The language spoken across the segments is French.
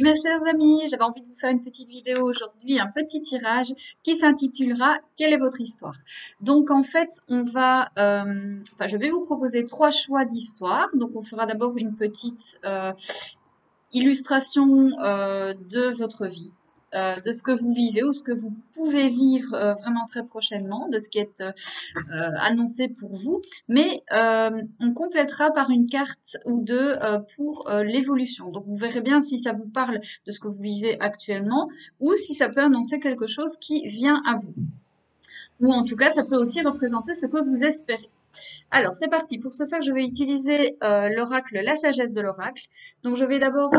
Mes chers amis, j'avais envie de vous faire une petite vidéo aujourd'hui, un petit tirage qui s'intitulera Quelle est votre histoire? Donc en fait, on va, euh, enfin, je vais vous proposer trois choix d'histoire. Donc on fera d'abord une petite euh, illustration euh, de votre vie. Euh, de ce que vous vivez ou ce que vous pouvez vivre euh, vraiment très prochainement, de ce qui est euh, annoncé pour vous. Mais on complétera par une carte ou deux pour l'évolution. Donc vous verrez bien si ça vous parle de ce que vous vivez actuellement ou si ça peut annoncer quelque chose qui vient à vous. Ou en tout cas, ça peut aussi représenter ce que vous espérez. Alors, c'est parti. Pour ce faire, je vais utiliser l'oracle, la sagesse de l'oracle. Donc, je vais d'abord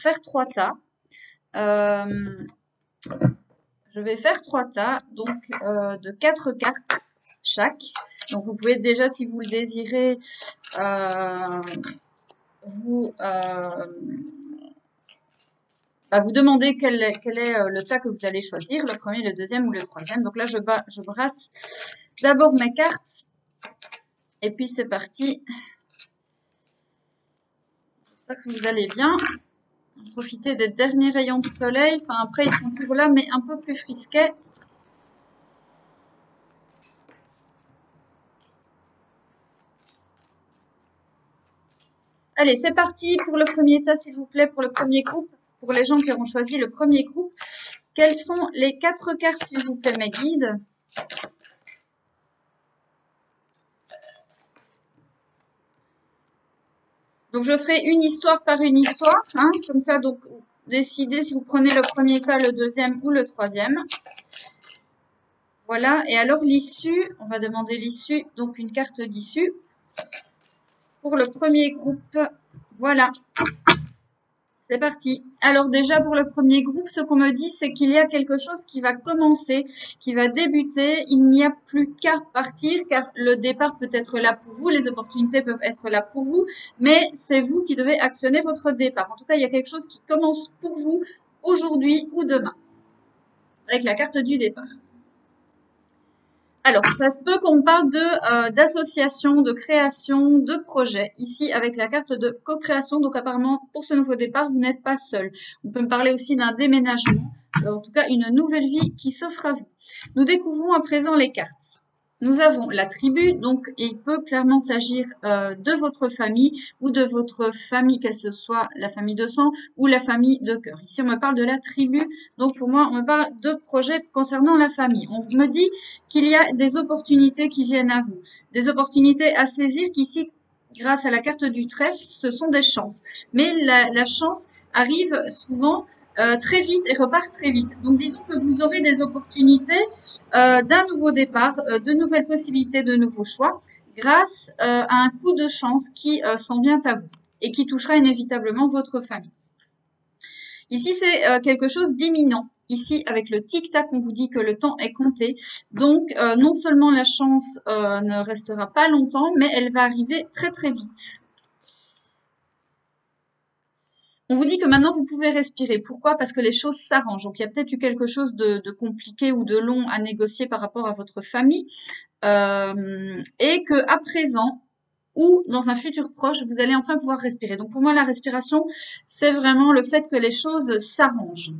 faire trois tas. Je vais faire trois tas, donc euh, de quatre cartes chaque. Donc vous pouvez déjà, si vous le désirez, euh, vous, bah, vous demander quel est, quel est, le tas que vous allez choisir, le premier, le deuxième ou le troisième. Donc là, je, je brasse d'abord mes cartes. Et puis c'est parti. J'espère que vous allez bien profiter des derniers rayons de soleil. Enfin, après, ils sont toujours là, mais un peu plus frisquets. Allez, c'est parti pour le premier tas, s'il vous plaît, pour le premier groupe. Pour les gens qui auront choisi le premier groupe. Quelles sont les quatre cartes, s'il vous plaît, mes guides? Donc, je ferai une histoire par une histoire. Hein, comme ça, donc, décidez si vous prenez le premier tas, le deuxième ou le troisième. Voilà. Et alors, l'issue, on va demander l'issue, donc une carte d'issue. Pour le premier groupe, voilà. C'est parti. Alors déjà pour le premier groupe, ce qu'on me dit, c'est qu'il y a quelque chose qui va commencer, qui va débuter. Il n'y a plus qu'à partir, car le départ peut être là pour vous, les opportunités peuvent être là pour vous, mais c'est vous qui devez actionner votre départ. En tout cas, il y a quelque chose qui commence pour vous aujourd'hui ou demain, avec la carte du départ. Alors, ça se peut qu'on parle de euh, d'association, de création, de projet. Ici, avec la carte de co-création, donc apparemment, pour ce nouveau départ, vous n'êtes pas seul. On peut me parler aussi d'un déménagement, en tout cas une nouvelle vie qui s'offre à vous. Nous découvrons à présent les cartes. Nous avons la tribu, donc il peut clairement s'agir euh, de votre famille ou de votre famille, qu'elle soit la famille de sang ou la famille de cœur. Ici, on me parle de la tribu, donc pour moi, on me parle de projets concernant la famille. On me dit qu'il y a des opportunités qui viennent à vous, des opportunités à saisir qu'ici, grâce à la carte du trèfle, ce sont des chances. Mais la chance arrive souvent euh, très vite et repart très vite. Donc disons que vous aurez des opportunités euh, d'un nouveau départ, euh, de nouvelles possibilités, de nouveaux choix, grâce à un coup de chance qui s'en vient à vous et qui touchera inévitablement votre famille. Ici, c'est quelque chose d'imminent. Ici, avec le tic-tac, on vous dit que le temps est compté. Donc, non seulement la chance ne restera pas longtemps, mais elle va arriver très très vite. On vous dit que maintenant vous pouvez respirer. Pourquoi? Parce que les choses s'arrangent. Donc il y a peut-être eu quelque chose de, compliqué ou de long à négocier par rapport à votre famille. Euh, et que à présent, ou dans un futur proche, vous allez enfin pouvoir respirer. Donc pour moi, la respiration, c'est vraiment le fait que les choses s'arrangent.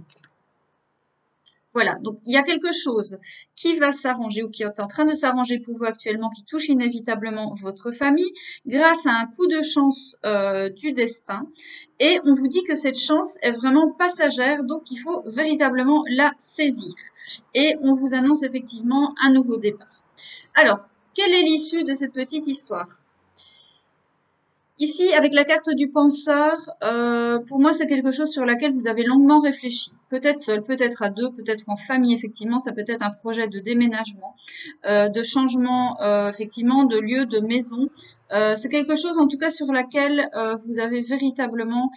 Voilà, donc il y a quelque chose qui va s'arranger ou qui est en train de s'arranger pour vous actuellement, qui touche inévitablement votre famille, grâce à un coup de chance euh, du destin. Et on vous dit que cette chance est vraiment passagère, donc il faut véritablement la saisir. Et on vous annonce effectivement un nouveau départ. Alors, quelle est l'issue de cette petite histoire? Ici, avec la carte du penseur, euh, pour moi, c'est quelque chose sur laquelle vous avez longuement réfléchi. Peut-être seul, peut-être à deux, peut-être en famille, effectivement. Ça peut être un projet de déménagement, euh, de changement, euh, effectivement, de lieu, de maison. c'est quelque chose, en tout cas, sur laquelle vous avez véritablement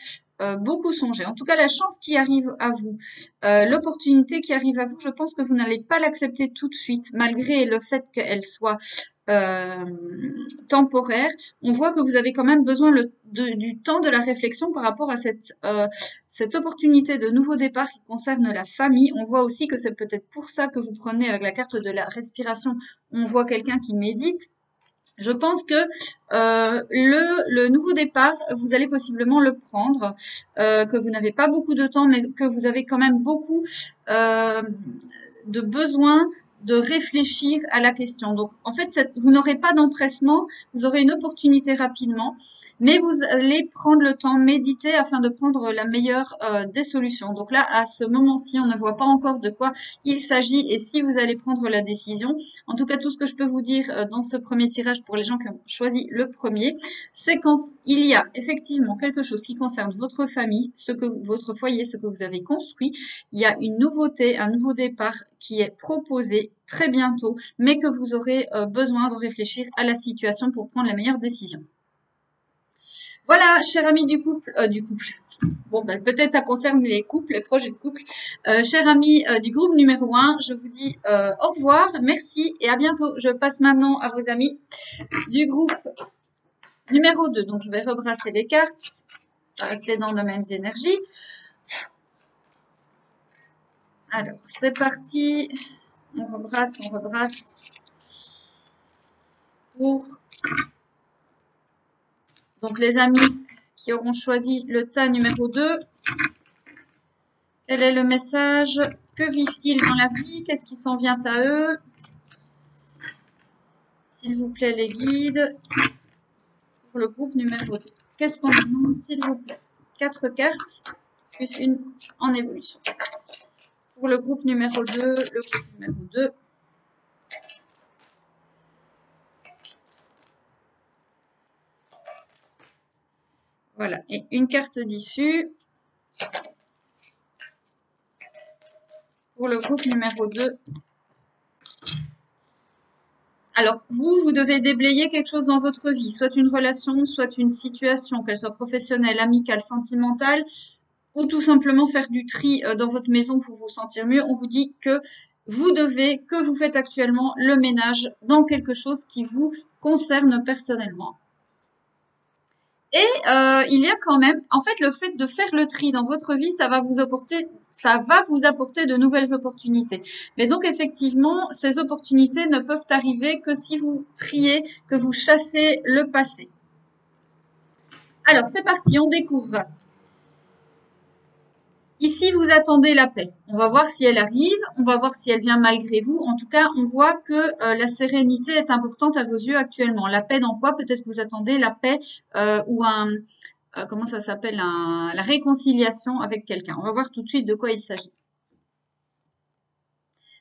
beaucoup songé. En tout cas, la chance qui arrive à vous, l'opportunité qui arrive à vous, je pense que vous n'allez pas l'accepter tout de suite, malgré le fait qu'elle soit euh, temporaire, on voit que vous avez quand même besoin du temps de la réflexion par rapport à cette, euh, cette opportunité de nouveau départ qui concerne la famille. On voit aussi que c'est peut-être pour ça que vous prenez avec la carte de la respiration, on voit quelqu'un qui médite. Je pense que euh, le, nouveau départ, vous allez possiblement le prendre, euh, que vous n'avez pas beaucoup de temps, mais que vous avez quand même beaucoup euh, de besoin de réfléchir à la question. Donc, en fait, vous n'aurez pas d'empressement, vous aurez une opportunité rapidement mais vous allez prendre le temps, méditer afin de prendre la meilleure euh, des solutions. Donc là, à ce moment-ci, on ne voit pas encore de quoi il s'agit et si vous allez prendre la décision. En tout cas, tout ce que je peux vous dire euh, dans ce premier tirage pour les gens qui ont choisi le premier, c'est quand il y a effectivement quelque chose qui concerne votre famille, ce que votre foyer, ce que vous avez construit, il y a une nouveauté, un nouveau départ qui est proposé très bientôt, mais que vous aurez euh, besoin de réfléchir à la situation pour prendre la meilleure décision. Voilà, chers amis du couple, euh, du couple. Bon, ben, peut-être ça concerne les couples, les projets de couple. Euh, chers amis euh, du groupe numéro 1, je vous dis au revoir, merci et à bientôt. Je passe maintenant à vos amis du groupe numéro 2. Donc, je vais rebrasser les cartes, rester dans les mêmes énergies. Alors, c'est parti. On rebrasse, on rebrasse. Pour donc les amis qui auront choisi le tas numéro 2, quel est le message? Que vivent-ils dans la vie? Qu'est-ce qui s'en vient à eux? S'il vous plaît les guides. Pour le groupe numéro 2. Qu'est-ce qu'on demande s'il vous plaît? Quatre cartes, plus une en évolution. Pour le groupe numéro 2, le groupe numéro 2. Voilà, et une carte d'issue. Pour le groupe numéro 2. Alors, vous, vous devez déblayer quelque chose dans votre vie, soit une relation, soit une situation, qu'elle soit professionnelle, amicale, sentimentale, ou tout simplement faire du tri euh, dans votre maison pour vous sentir mieux. On vous dit que vous devez, que vous faites actuellement, le ménage dans quelque chose qui vous concerne personnellement. Et euh, il y a quand même, en fait, le fait de faire le tri dans votre vie, ça va vous apporter, ça va vous apporter de nouvelles opportunités. Mais donc effectivement, ces opportunités ne peuvent arriver que si vous triez, que vous chassez le passé. Alors c'est parti, on découvre Ici, vous attendez la paix. On va voir si elle arrive, on va voir si elle vient malgré vous. En tout cas, on voit que euh, la sérénité est importante à vos yeux actuellement. La paix dans quoi? Peut-être que vous attendez la paix euh, ou un... Euh, comment ça s'appelle? La réconciliation avec quelqu'un. On va voir tout de suite de quoi il s'agit.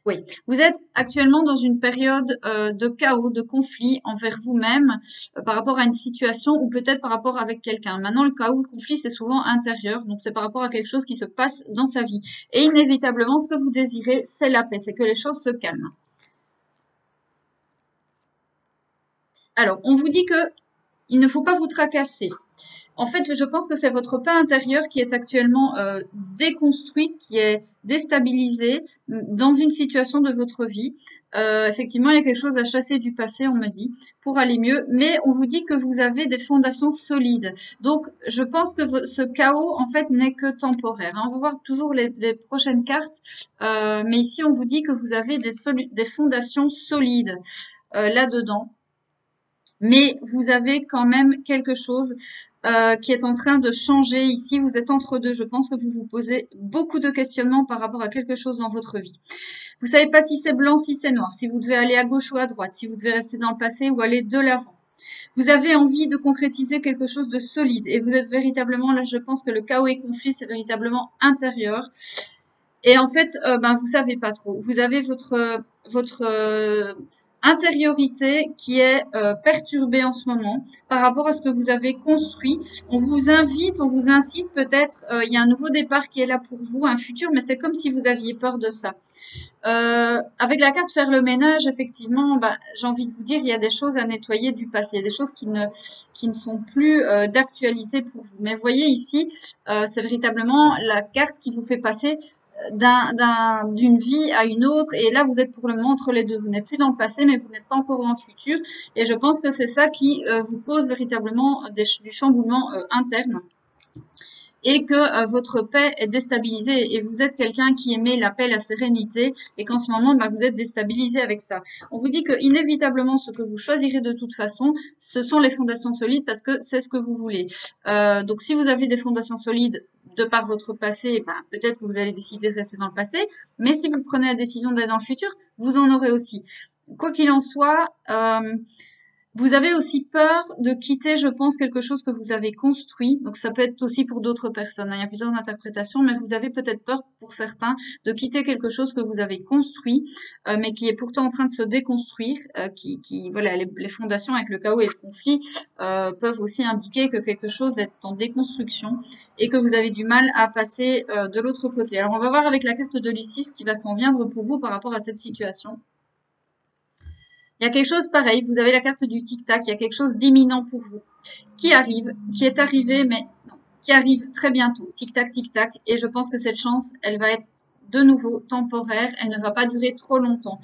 Oui, vous êtes actuellement dans une période euh, de chaos, de conflit envers vous-même euh, par rapport à une situation ou peut-être par rapport avec quelqu'un. Maintenant, le chaos, le conflit, c'est souvent intérieur, donc c'est par rapport à quelque chose qui se passe dans sa vie. Et inévitablement, ce que vous désirez, c'est la paix, c'est que les choses se calment. Alors, on vous dit que il ne faut pas vous tracasser. En fait, je pense que c'est votre paix intérieure qui est actuellement euh, déconstruite, qui est déstabilisée dans une situation de votre vie. Euh, effectivement, il y a quelque chose à chasser du passé, on me dit, pour aller mieux. Mais on vous dit que vous avez des fondations solides. Donc, je pense que ce chaos, en fait, n'est que temporaire. Hein. On va voir toujours les, prochaines cartes. Euh, mais ici, on vous dit que vous avez des, des fondations solides là-dedans mais vous avez quand même quelque chose euh, qui est en train de changer ici. Vous êtes entre deux. Je pense que vous vous posez beaucoup de questionnements par rapport à quelque chose dans votre vie. Vous savez pas si c'est blanc, si c'est noir, si vous devez aller à gauche ou à droite, si vous devez rester dans le passé ou aller de l'avant. Vous avez envie de concrétiser quelque chose de solide et vous êtes véritablement, là je pense que le chaos et conflit c'est véritablement intérieur. Et en fait, euh, ben, vous savez pas trop. Vous avez votre, votre euh, intériorité qui est euh, perturbée en ce moment par rapport à ce que vous avez construit. On vous invite, on vous incite peut-être, euh, il y a un nouveau départ qui est là pour vous, un futur, mais c'est comme si vous aviez peur de ça. Euh, avec la carte faire le ménage, effectivement, bah, j'ai envie de vous dire, il y a des choses à nettoyer du passé, il y a des choses qui ne, qui ne sont plus d'actualité pour vous. Mais voyez ici, c'est véritablement la carte qui vous fait passer d'une vie à une autre. Et là, vous êtes pour le moment entre les deux. Vous n'êtes plus dans le passé, mais vous n'êtes pas encore dans le futur. Et je pense que c'est ça qui euh, vous cause véritablement du chamboulement euh, interne. Et que euh, votre paix est déstabilisée et vous êtes quelqu'un qui aimait la paix, la sérénité et qu'en ce moment bah, vous êtes déstabilisé avec ça. On vous dit que inévitablement ce que vous choisirez de toute façon, ce sont les fondations solides parce que c'est ce que vous voulez. Euh, donc si vous avez des fondations solides de par votre passé, bah, peut-être que vous allez décider de rester dans le passé, mais si vous prenez la décision d'aller dans le futur, vous en aurez aussi. Quoi qu'il en soit, euh, vous avez aussi peur de quitter, je pense, quelque chose que vous avez construit. Donc ça peut être aussi pour d'autres personnes. Hein. Il y a plusieurs interprétations, mais vous avez peut-être peur pour certains de quitter quelque chose que vous avez construit, euh, mais qui est pourtant en train de se déconstruire. Euh, qui, qui, voilà, les, fondations avec le chaos et le conflit euh, peuvent aussi indiquer que quelque chose est en déconstruction et que vous avez du mal à passer de l'autre côté. Alors on va voir avec la carte de Lucie ce qui va s'en viendre pour vous par rapport à cette situation. Il y a quelque chose pareil, vous avez la carte du tic-tac, il y a quelque chose d'imminent pour vous, qui arrive, qui est arrivé, mais non, qui arrive très bientôt, tic-tac, tic-tac, et je pense que cette chance, elle va être de nouveau temporaire, elle ne va pas durer trop longtemps.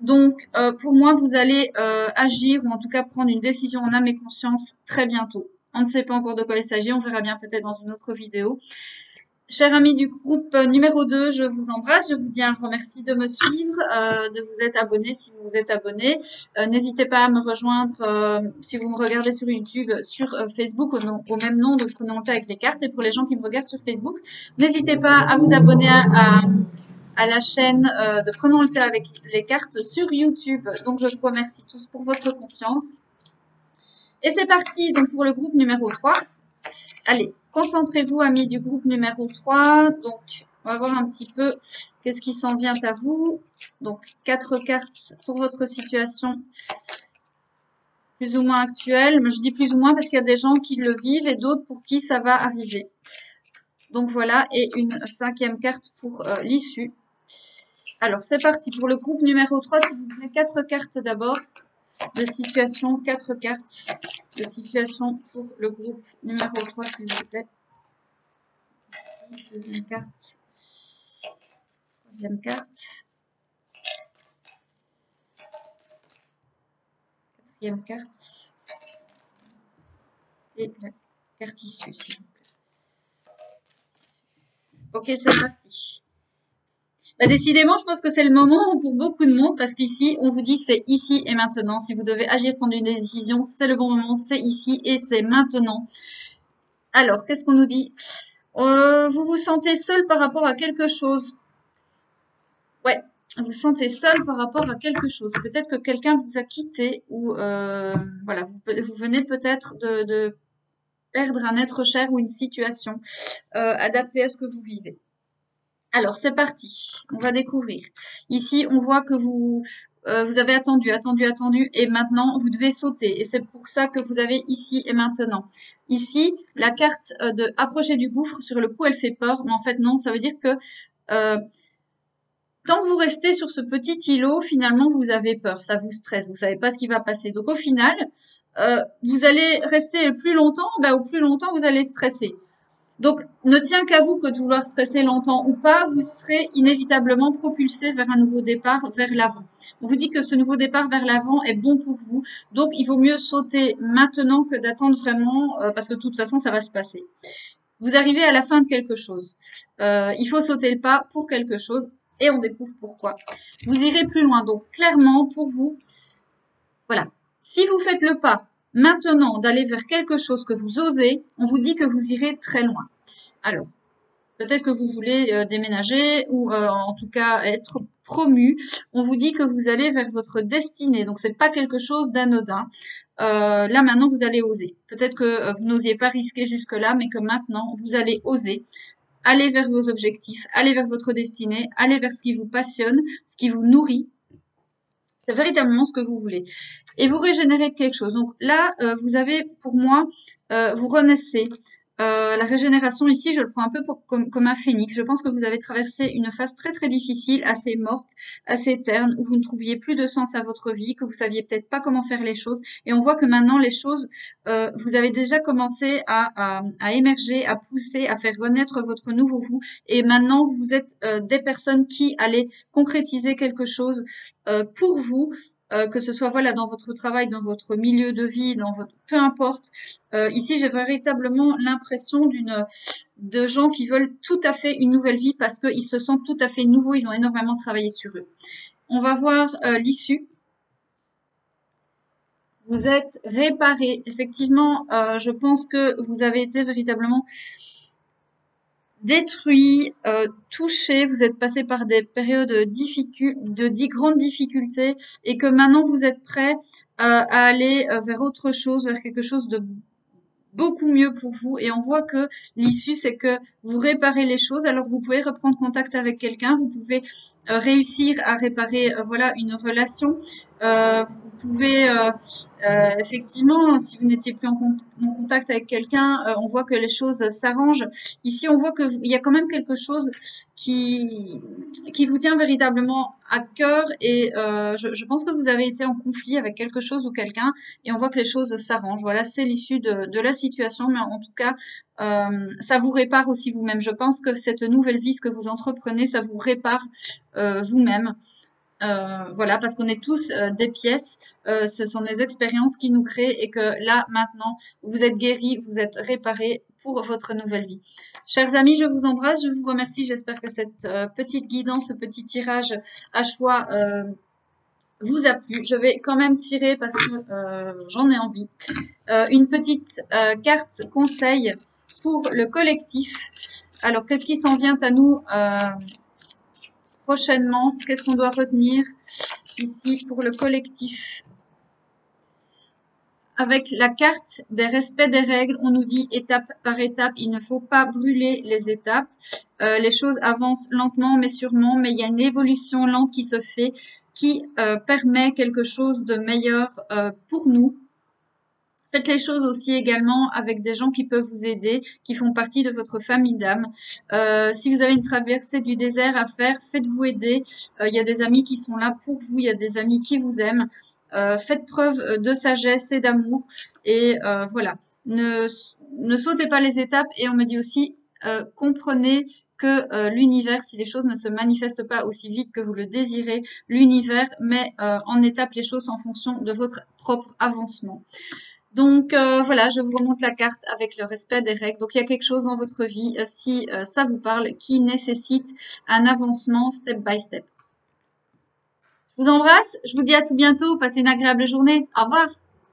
Donc, euh, pour moi, vous allez euh, agir, ou en tout cas prendre une décision en âme et conscience très bientôt. On ne sait pas encore de quoi il s'agit, on verra bien peut-être dans une autre vidéo. Chers amis du groupe numéro 2, je vous embrasse. Je vous dis un grand merci de me suivre, euh, de vous être abonné si vous êtes abonné. Euh, n'hésitez pas à me rejoindre euh, si vous me regardez sur YouTube, sur Facebook au, même nom de Prenons avec les cartes. Et pour les gens qui me regardent sur Facebook, n'hésitez pas à vous abonner à, à, la chaîne de Prenons le thé avec les cartes sur YouTube. Donc je vous remercie tous pour votre confiance. Et c'est parti donc pour le groupe numéro 3. Allez, Concentrez-vous, amis du groupe numéro 3. Donc, on va voir un petit peu qu'est-ce qui s'en vient à vous. Donc, quatre cartes pour votre situation plus ou moins actuelle. Mais je dis plus ou moins parce qu'il y a des gens qui le vivent et d'autres pour qui ça va arriver. Donc voilà, et une cinquième carte pour euh, l'issue. Alors, c'est parti pour le groupe numéro 3. Si vous voulez, quatre cartes d'abord de situation, quatre cartes de situation pour le groupe numéro 3, s'il vous plaît. Deuxième carte. Troisième carte. Quatrième carte. Et la carte issue, s'il vous plaît. Ok, c'est parti. Bah, décidément, je pense que c'est le moment pour beaucoup de monde parce qu'ici, on vous dit c'est ici et maintenant. Si vous devez agir, prendre une décision, c'est le bon moment, c'est ici et c'est maintenant. Alors, qu'est-ce qu'on nous dit? Euh, Vous vous sentez seul par rapport à quelque chose. Ouais, vous sentez seul par rapport à quelque chose. Peut-être que quelqu'un vous a quitté ou euh, voilà, vous, venez peut-être de, perdre un être cher ou une situation euh, adaptée à ce que vous vivez. Alors, c'est parti. On va découvrir. Ici, on voit que vous, euh, vous avez attendu, attendu, attendu, et maintenant, vous devez sauter. Et c'est pour ça que vous avez ici et maintenant. Ici, la carte euh, de approcher du gouffre, sur le coup, elle fait peur, mais en fait, non, ça veut dire que euh, tant que vous restez sur ce petit îlot, finalement, vous avez peur, ça vous stresse, vous savez pas ce qui va passer. Donc, au final, vous allez rester plus longtemps, ben, au plus longtemps, vous allez stresser. Donc, ne tient qu'à vous que de vouloir stresser longtemps ou pas, vous serez inévitablement propulsé vers un nouveau départ vers l'avant. On vous dit que ce nouveau départ vers l'avant est bon pour vous, donc il vaut mieux sauter maintenant que d'attendre vraiment, euh, parce que de toute façon, ça va se passer. Vous arrivez à la fin de quelque chose. Euh, il faut sauter le pas pour quelque chose et on découvre pourquoi. Vous irez plus loin. Donc, clairement, pour vous, voilà. Si vous faites le pas maintenant d'aller vers quelque chose que vous osez, on vous dit que vous irez très loin. Alors, peut-être que vous voulez euh, déménager ou euh, en tout cas être promu. On vous dit que vous allez vers votre destinée, donc c'est pas quelque chose d'anodin. Euh, là maintenant, vous allez oser. Peut-être que vous n'osiez pas risquer jusque-là, mais que maintenant, vous allez oser aller vers vos objectifs, aller vers votre destinée, aller vers ce qui vous passionne, ce qui vous nourrit. C'est véritablement ce que vous voulez et vous régénérez quelque chose. Donc là, euh, vous avez, pour moi, euh, vous renaissez. Euh, la régénération ici, je le prends un peu comme, un phénix. Je pense que vous avez traversé une phase très très difficile, assez morte, assez terne, où vous ne trouviez plus de sens à votre vie, que vous saviez peut-être pas comment faire les choses. Et on voit que maintenant les choses, euh, vous avez déjà commencé à, émerger, à pousser, à faire renaître votre nouveau vous. Et maintenant, vous êtes euh, des personnes qui allaient concrétiser quelque chose pour vous euh, que ce soit voilà dans votre travail, dans votre milieu de vie, dans votre peu importe. Euh, ici, j'ai véritablement l'impression d'une de gens qui veulent tout à fait une nouvelle vie parce qu'ils se sentent tout à fait nouveaux, ils ont énormément travaillé sur eux. On va voir euh, l'issue. Vous êtes réparé. Effectivement, je pense que vous avez été véritablement détruit, euh, touché, vous êtes passé par des périodes de, de grandes difficultés et que maintenant vous êtes prêt euh, à aller euh, vers autre chose, vers quelque chose de beaucoup mieux pour vous. Et on voit que l'issue c'est que vous réparez les choses. Alors vous pouvez reprendre contact avec quelqu'un vous pouvez réussir à réparer euh, voilà une relation. Euh, vous pouvez effectivement, si vous n'étiez plus en, contact avec quelqu'un, on voit que les choses s'arrangent. Ici, on voit qu'il y a quand même quelque chose qui, qui vous tient véritablement à cœur et je, je, pense que vous avez été en conflit avec quelque chose ou quelqu'un et on voit que les choses s'arrangent. Voilà, c'est l'issue de, de, la situation, mais en tout cas, euh, ça vous répare aussi vous-même. Je pense que cette nouvelle vie, ce que vous entreprenez, ça vous répare euh, vous-même. Euh, voilà, parce qu'on est tous des pièces. ce sont des expériences qui nous créent et que là, maintenant, vous êtes guéris, vous êtes réparés pour votre nouvelle vie. Chers amis, je vous embrasse, je vous remercie. J'espère que cette petite guidance, ce petit tirage à choix vous a plu. Je vais quand même tirer parce que j'en ai envie. une petite carte conseil pour le collectif. Alors, qu'est-ce qui s'en vient à nous euh, prochainement? Qu'est-ce qu'on doit retenir ici pour le collectif? Avec la carte des respects des règles, on nous dit étape par étape, il ne faut pas brûler les étapes. Euh, les choses avancent lentement mais sûrement, mais il y a une évolution lente qui se fait qui euh, permet quelque chose de meilleur pour nous, Faites les choses aussi également avec des gens qui peuvent vous aider, qui font partie de votre famille d'âme. Euh, si vous avez une traversée du désert à faire, faites-vous aider. Euh, il y a des amis qui sont là pour vous, il y a des amis qui vous aiment. Euh, faites preuve de sagesse et d'amour. Et voilà, ne, ne sautez pas les étapes. Et on me dit aussi, comprenez que l'univers, si les choses ne se manifestent pas aussi vite que vous le désirez, l'univers met en étape les choses en fonction de votre propre avancement. Donc euh, voilà, je vous remonte la carte avec le respect des règles. Donc il y a quelque chose dans votre vie, euh, si euh, ça vous parle, qui nécessite un avancement step by step. Je vous embrasse, je vous dis à tout bientôt, passez une agréable journée. Au revoir.